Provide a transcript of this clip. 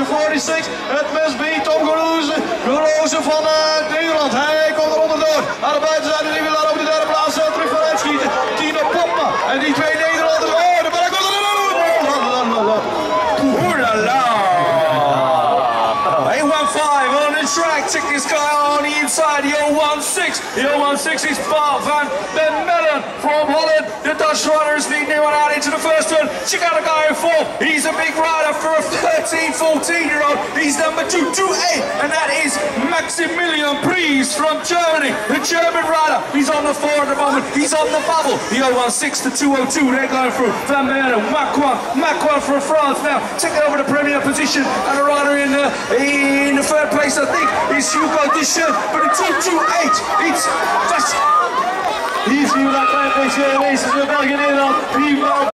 is a 46. Het must be Tom Goroze. Goroze van uh, Nederland. Hij komt er onderdoor. Aan de buitenzijde die wil daar op de derde plaats uh, terug vooruit schieten. Tino Popma. En die twee Nederlanders. Oh, de bal komt er. Ooh la la! 815 on the track, check this guy on the inside, the 016. The 016 is Bart van Ben Mellen from Holland. The Dutch riders out the guy in four. He's a big rider for a 13, 14 year old. He's number 228, and that is Maximilian Pries from Germany. The German rider. He's on the four at the moment. He's on the bubble. The 016 to 202, they're going through. Van Mellen, Macron, Macron from France now. Taking over the premier position, and the rider in the, in the third place, I think, is Hugo Deschamps. But the 228, it's just Hier zien we dat klein beetje races in België en Nederland. Viva